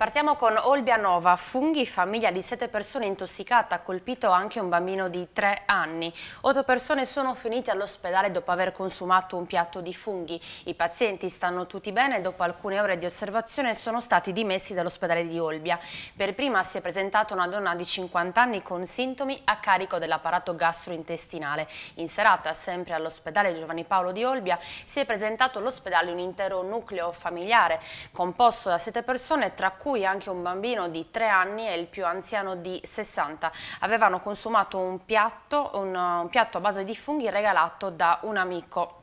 Partiamo con Olbia Nova, funghi, famiglia di sette persone intossicata, colpito anche un bambino di tre anni. Otto persone sono finite all'ospedale dopo aver consumato un piatto di funghi. I pazienti stanno tutti bene e dopo alcune ore di osservazione sono stati dimessi dall'ospedale di Olbia. Per prima si è presentata una donna di 50 anni con sintomi a carico dell'apparato gastrointestinale. In serata, sempre all'ospedale Giovanni Paolo di Olbia, si è presentato all'ospedale un intero nucleo familiare composto da sette persone, tra cui cui anche un bambino di 3 anni e il più anziano di 60 avevano consumato un piatto, un, un piatto a base di funghi regalato da un amico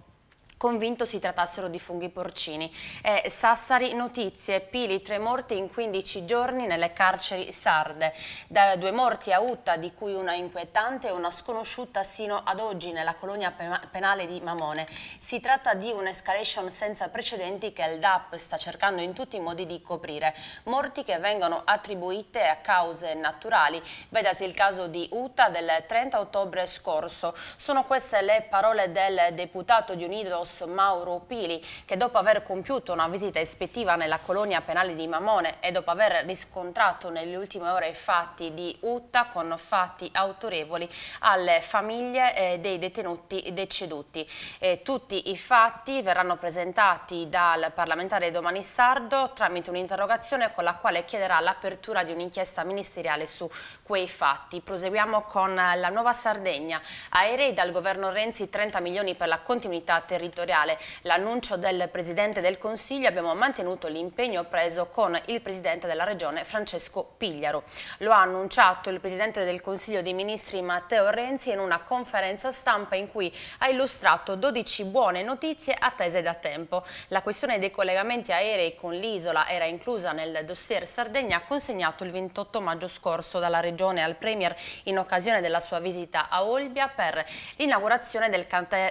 convinto si trattassero di funghi porcini. E Sassari notizie, Pili, tre morti in 15 giorni nelle carceri sarde. Da due morti a Utta, di cui una inquietante e una sconosciuta sino ad oggi nella colonia penale di Mamone. Si tratta di un'escalation senza precedenti che il DAP sta cercando in tutti i modi di coprire. Morti che vengono attribuite a cause naturali. Vedasi il caso di Utta del 30 ottobre scorso. Sono queste le parole del deputato di Unidos Carlos Mauro Pili che dopo aver compiuto una visita ispettiva nella colonia penale di Mamone e dopo aver riscontrato nelle ultime ore fatti di Utta con fatti autorevoli alle famiglie eh, dei detenuti deceduti. Eh, tutti i fatti verranno presentati dal parlamentare Domani Sardo tramite un'interrogazione con la quale chiederà l'apertura di un'inchiesta ministeriale su quei fatti. Proseguiamo con la Nuova Sardegna. Aerei dal governo Renzi 30 milioni per la continuità territoriale territoriale. L'annuncio del Presidente del Consiglio abbiamo mantenuto l'impegno preso con il Presidente della Regione Francesco Pigliaro. Lo ha annunciato il Presidente del Consiglio dei Ministri Matteo Renzi in una conferenza stampa in cui ha illustrato 12 buone notizie attese da tempo. La questione dei collegamenti aerei con l'isola era inclusa nel dossier Sardegna consegnato il 28 maggio scorso dalla Regione al Premier in occasione della sua visita a Olbia per l'inaugurazione del,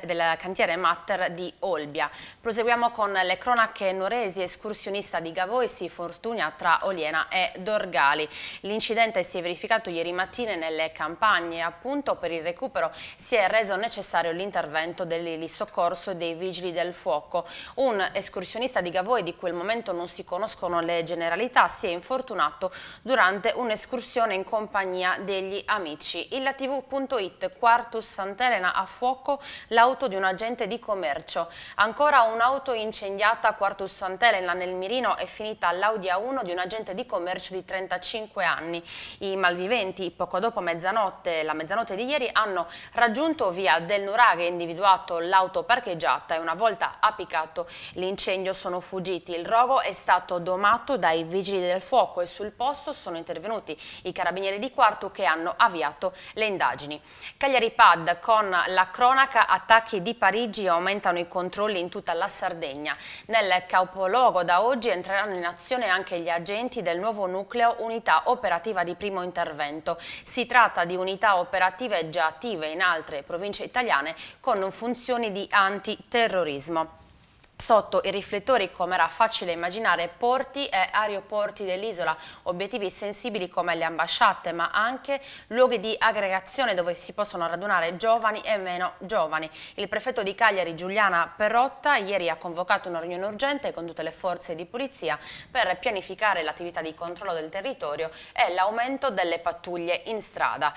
del cantiere Matter di Olbia. Proseguiamo con le cronache noresi, escursionista di Gavoi si fortuna tra Oliena e Dorgali. L'incidente si è verificato ieri mattina nelle campagne appunto per il recupero si è reso necessario l'intervento dell'Ili Soccorso e dei Vigili del Fuoco. Un escursionista di Gavoi di quel momento non si conoscono le generalità si è infortunato durante un'escursione in compagnia degli amici. Il TV.it Quartus Sant'Elena a fuoco l'auto di un agente di commercio commercio. Ancora un'auto incendiata a Quartus Sant'Elena nel Mirino è finita all'Audi A1 di un agente di commercio di 35 anni. I malviventi, poco dopo mezzanotte, la mezzanotte di ieri, hanno raggiunto via del Nuraghe individuato l'auto parcheggiata e una volta appicato l'incendio sono fuggiti. Il rogo è stato domato dai vigili del fuoco e sul posto sono intervenuti i carabinieri di Quartu che hanno avviato le indagini. Cagliari Pad con la cronaca attacchi di Parigi aumentano aumentano i controlli in tutta la Sardegna. Nel capoluogo da oggi entreranno in azione anche gli agenti del nuovo nucleo Unità Operativa di Primo Intervento. Si tratta di unità operative già attive in altre province italiane con funzioni di antiterrorismo. Sotto i riflettori, come era facile immaginare, porti e aeroporti dell'isola, obiettivi sensibili come le ambasciate, ma anche luoghi di aggregazione dove si possono radunare giovani e meno giovani. Il prefetto di Cagliari, Giuliana Perrotta, ieri ha convocato una riunione urgente con tutte le forze di polizia per pianificare l'attività di controllo del territorio e l'aumento delle pattuglie in strada.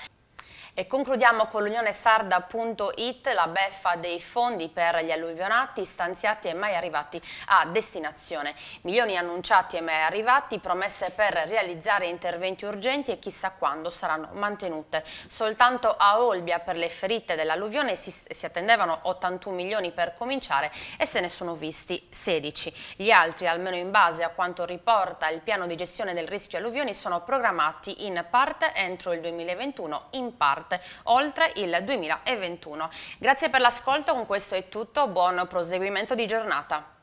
E concludiamo con l'Unione Sarda.it, la beffa dei fondi per gli alluvionati stanziati e mai arrivati a destinazione. Milioni annunciati e mai arrivati, promesse per realizzare interventi urgenti e chissà quando saranno mantenute. Soltanto a Olbia per le ferite dell'alluvione si, si attendevano 81 milioni per cominciare e se ne sono visti 16. Gli altri, almeno in base a quanto riporta il piano di gestione del rischio alluvioni, sono programmati in parte entro il 2021, in parte parte, oltre il 2021. Grazie per l'ascolto, con questo è tutto, buon proseguimento di giornata.